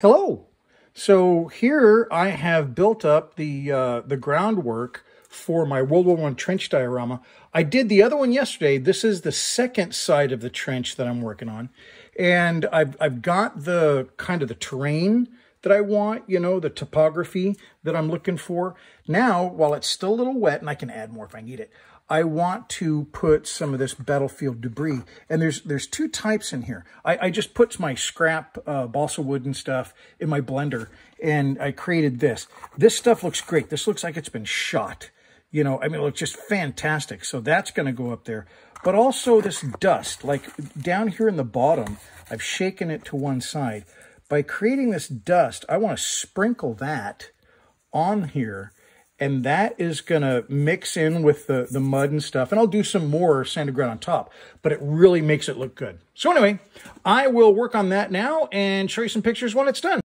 Hello. So here I have built up the uh, the groundwork for my World War I trench diorama. I did the other one yesterday. This is the second side of the trench that I'm working on. And I've, I've got the kind of the terrain that I want, you know, the topography that I'm looking for. Now, while it's still a little wet, and I can add more if I need it, I want to put some of this battlefield debris. And there's there's two types in here. I, I just put my scrap uh, balsa wood and stuff in my blender, and I created this. This stuff looks great. This looks like it's been shot. You know, I mean, it looks just fantastic. So that's going to go up there. But also this dust, like down here in the bottom, I've shaken it to one side. By creating this dust, I want to sprinkle that on here and that is going to mix in with the, the mud and stuff. And I'll do some more sanded ground on top, but it really makes it look good. So anyway, I will work on that now and show you some pictures when it's done.